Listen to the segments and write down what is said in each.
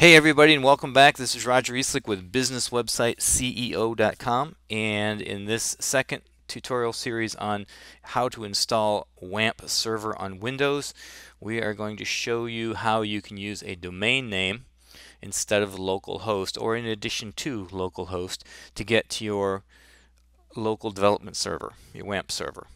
Hey everybody and welcome back. This is Roger Easlick with businesswebsiteceo.com and in this second tutorial series on how to install WAMP server on Windows we are going to show you how you can use a domain name instead of localhost or in addition to localhost to get to your local development server, your WAMP server.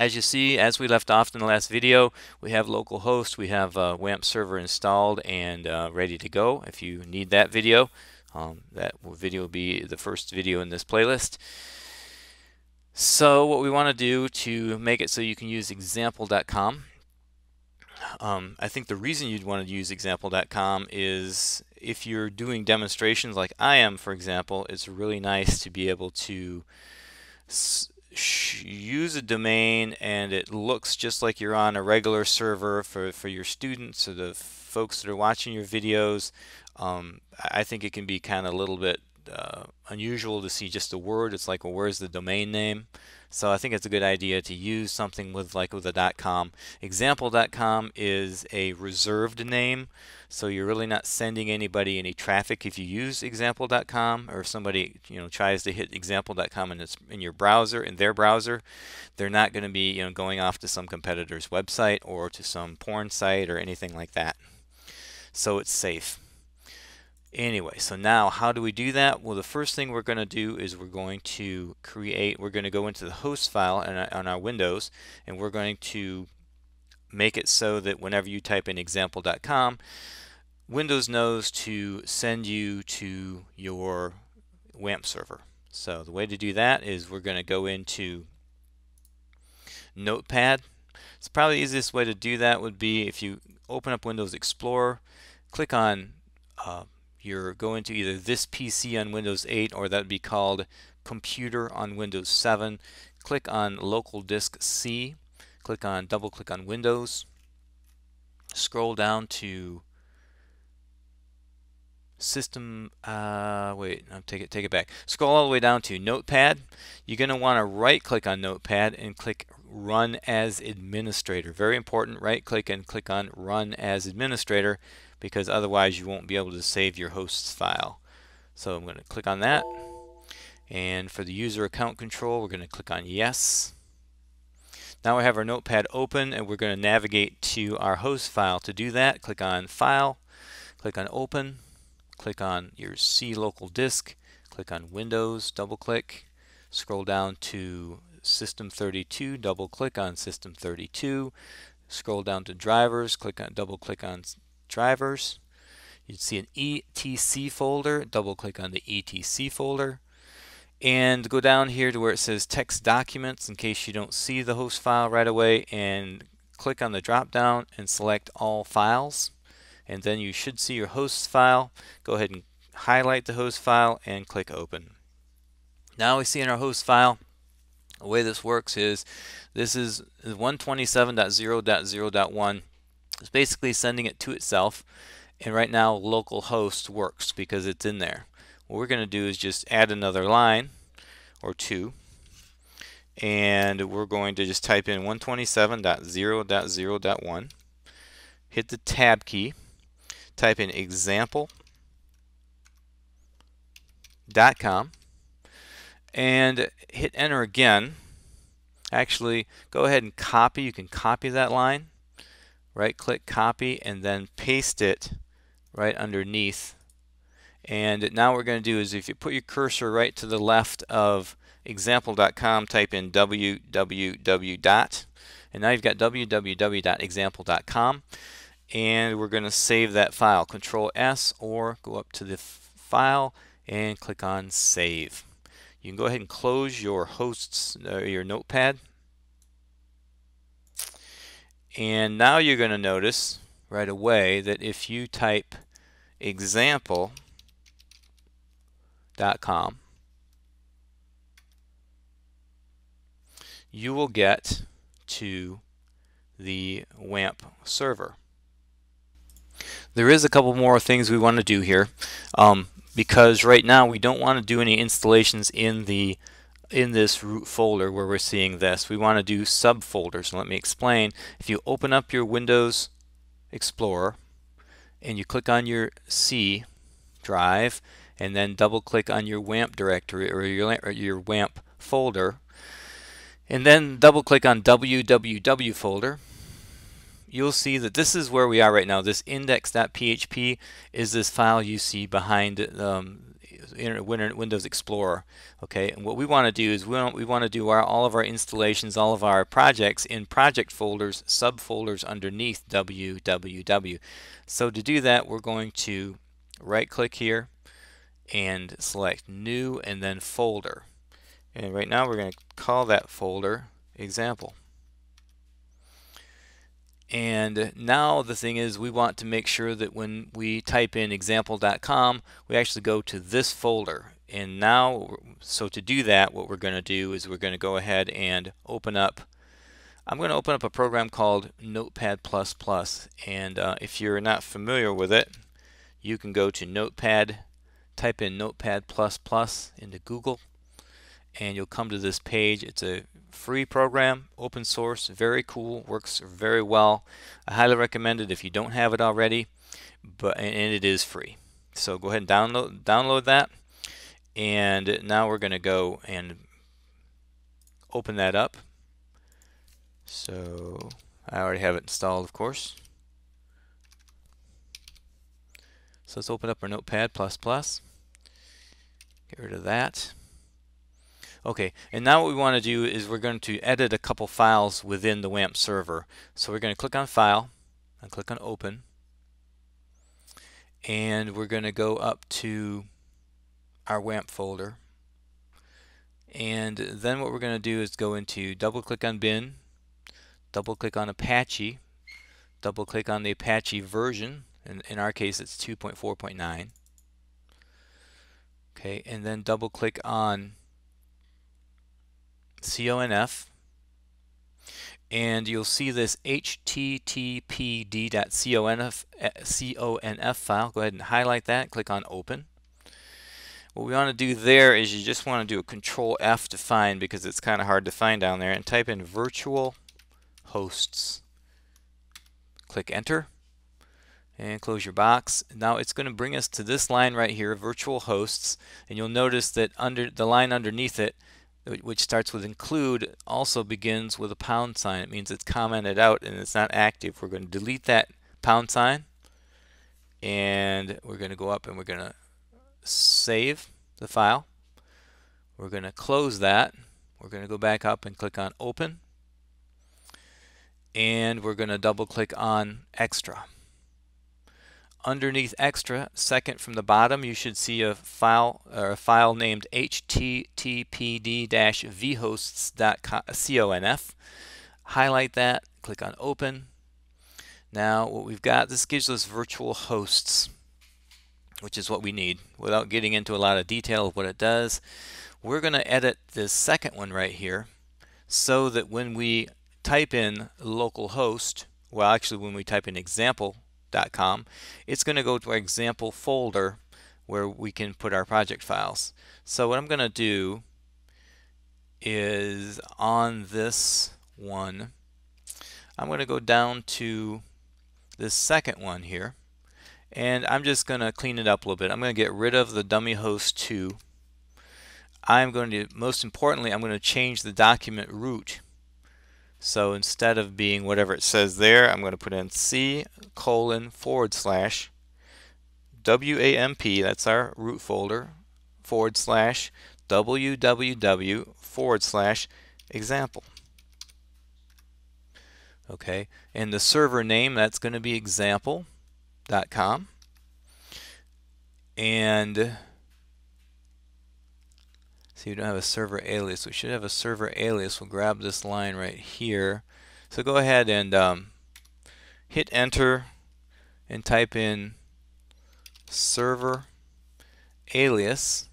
As you see, as we left off in the last video, we have localhost, we have uh, WAMP server installed and uh, ready to go. If you need that video, um, that video will be the first video in this playlist. So what we want to do to make it so you can use example.com, um, I think the reason you'd want to use example.com is if you're doing demonstrations like I am, for example, it's really nice to be able to use a domain and it looks just like you're on a regular server for, for your students or the folks that are watching your videos. Um, I think it can be kind of a little bit uh, unusual to see just a word. It's like, well, where's the domain name? So I think it's a good idea to use something with like with a .com. Example.com is a reserved name, so you're really not sending anybody any traffic if you use example.com or if somebody you know tries to hit example.com in, its, in your browser in their browser, they're not going to be you know going off to some competitor's website or to some porn site or anything like that. So it's safe. Anyway, so now how do we do that? Well, the first thing we're going to do is we're going to create, we're going to go into the host file on our, on our Windows, and we're going to make it so that whenever you type in example.com, Windows knows to send you to your WAMP server. So the way to do that is we're going to go into Notepad. It's probably the easiest way to do that would be if you open up Windows Explorer, click on uh, you're going to either this PC on Windows 8 or that would be called computer on Windows 7. Click on local disk C. Click on double click on Windows. Scroll down to system uh, wait I'll take it take it back scroll all the way down to notepad you're going to want to right click on notepad and click run as administrator very important right click and click on run as administrator because otherwise you won't be able to save your host's file. So I'm going to click on that. And for the user account control, we're going to click on yes. Now we have our notepad open and we're going to navigate to our host file. To do that, click on File, click on Open, click on your C local disk, click on Windows, double click, scroll down to System 32, double click on System 32, scroll down to Drivers, click on double click on drivers. You'd see an ETC folder. Double click on the ETC folder. And go down here to where it says text documents in case you don't see the host file right away and click on the drop down and select all files and then you should see your host file. Go ahead and highlight the host file and click open. Now we see in our host file the way this works is this is 127.0.0.1 it's basically sending it to itself. And right now localhost works because it's in there. What we're going to do is just add another line or two. And we're going to just type in 127.0.0.1. Hit the tab key. Type in example.com and hit enter again. Actually, go ahead and copy. You can copy that line right click copy and then paste it right underneath and now what we're going to do is if you put your cursor right to the left of example.com type in www and now you've got www.example.com and we're going to save that file. Control S or go up to the file and click on save. You can go ahead and close your hosts uh, your notepad. And now you're going to notice right away that if you type example.com, you will get to the WAMP server. There is a couple more things we want to do here um, because right now we don't want to do any installations in the in this root folder where we're seeing this. We want to do subfolders. let me explain. If you open up your Windows Explorer and you click on your C drive and then double click on your WAMP directory or your, or your WAMP folder and then double click on www folder you'll see that this is where we are right now. This index.php is this file you see behind um, Windows Explorer okay? And what we want to do is we want, we want to do our, all of our installations all of our projects in project folders subfolders underneath www so to do that we're going to right click here and select new and then folder. And right now we're going to call that folder example and now the thing is we want to make sure that when we type in example.com we actually go to this folder. And now so to do that what we're going to do is we're going to go ahead and open up I'm going to open up a program called Notepad++ and uh, if you're not familiar with it you can go to Notepad type in Notepad++ into Google and you'll come to this page. It's a free program, open source, very cool, works very well. I highly recommend it if you don't have it already, but and it is free. So go ahead and download download that. And now we're going to go and open that up. So I already have it installed, of course. So let's open up our Notepad++. Get rid of that. Okay, and now what we want to do is we're going to edit a couple files within the WAMP server. So we're going to click on File and click on Open. And we're going to go up to our WAMP folder. And then what we're going to do is go into double click on bin, double click on Apache, double click on the Apache version. In, in our case, it's 2.4.9. Okay, and then double click on conf and you'll see this httpd.conf uh, conf file. Go ahead and highlight that, click on open. What we want to do there is you just want to do a control F to find because it's kind of hard to find down there and type in virtual hosts. Click enter and close your box. Now it's going to bring us to this line right here, virtual hosts, and you'll notice that under the line underneath it which starts with include also begins with a pound sign. It means it's commented out and it's not active. We're going to delete that pound sign and we're going to go up and we're going to save the file. We're going to close that. We're going to go back up and click on open and we're going to double click on extra. Underneath extra, second from the bottom, you should see a file or a file named httpd-vhosts.conf. Highlight that, click on open. Now what we've got, this gives us virtual hosts, which is what we need. Without getting into a lot of detail of what it does, we're going to edit this second one right here so that when we type in localhost, well actually when we type in example com, it's going to go to our example folder where we can put our project files. So what I'm going to do is on this one, I'm going to go down to this second one here and I'm just going to clean it up a little bit. I'm going to get rid of the dummy host 2. I'm going to, most importantly, I'm going to change the document root so instead of being whatever it says there, I'm going to put in C colon forward slash WAMP, that's our root folder, forward slash www forward slash example. Okay, and the server name, that's going to be example.com. And so you don't have a server alias. We should have a server alias. We'll grab this line right here. So go ahead and um, hit enter and type in server alias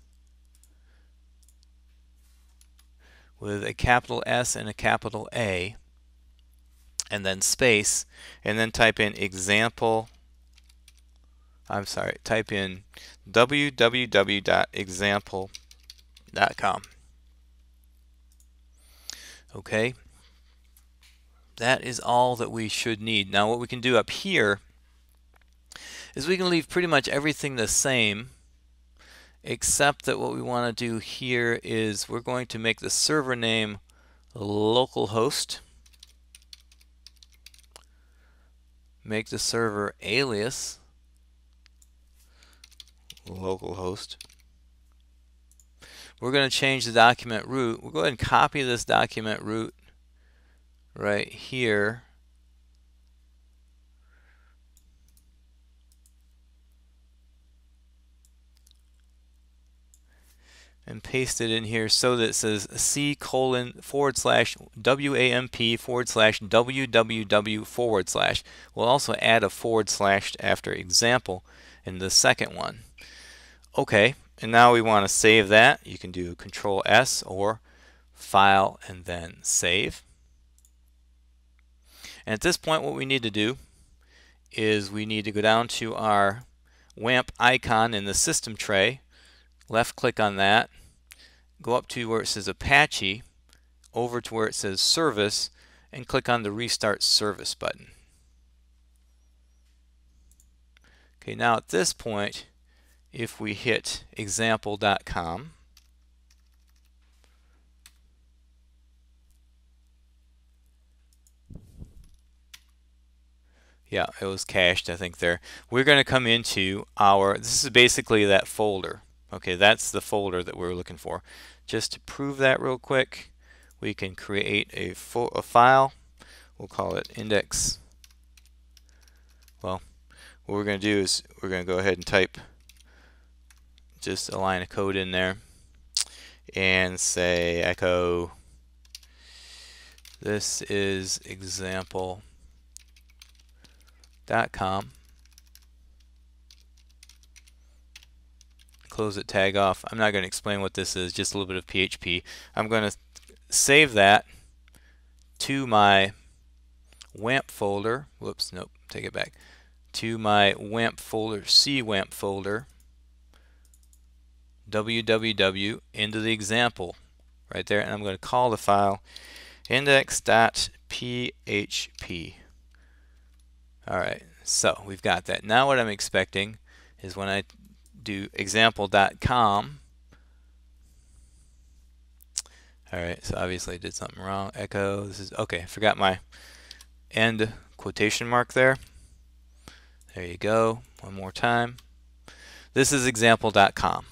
with a capital S and a capital A and then space and then type in example I'm sorry type in www.example.com com. Okay, that is all that we should need. Now what we can do up here is we can leave pretty much everything the same except that what we want to do here is we're going to make the server name localhost make the server alias localhost we're going to change the document root. We'll go ahead and copy this document root right here. and paste it in here so that it says C colon forward slash WAMP forward slash WWW forward slash. We'll also add a forward slash after example in the second one. Okay, and now we want to save that. You can do Control S or File and then Save. And at this point what we need to do is we need to go down to our WAMP icon in the system tray, left click on that, go up to where it says Apache, over to where it says Service, and click on the Restart Service button. Okay, now at this point, if we hit example.com, yeah, it was cached, I think there. We're going to come into our, this is basically that folder. Okay, that's the folder that we're looking for. Just to prove that real quick, we can create a, a file. We'll call it index. Well, what we're going to do is we're going to go ahead and type just a line of code in there and say echo this is example.com close it tag off. I'm not going to explain what this is just a little bit of PHP I'm going to save that to my WAMP folder. Whoops nope take it back. To my WAMP folder C WAMP folder www into the example right there and I'm going to call the file index.php alright so we've got that. Now what I'm expecting is when I do example.com alright so obviously I did something wrong. Echo this is okay I forgot my end quotation mark there. There you go one more time. This is example.com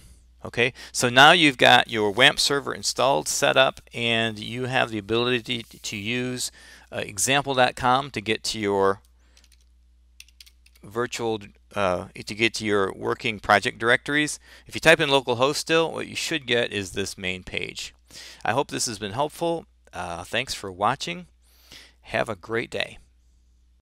Okay, so now you've got your WAMP server installed, set up, and you have the ability to use uh, example.com to get to your virtual, uh, to get to your working project directories. If you type in localhost still, what you should get is this main page. I hope this has been helpful. Uh, thanks for watching. Have a great day.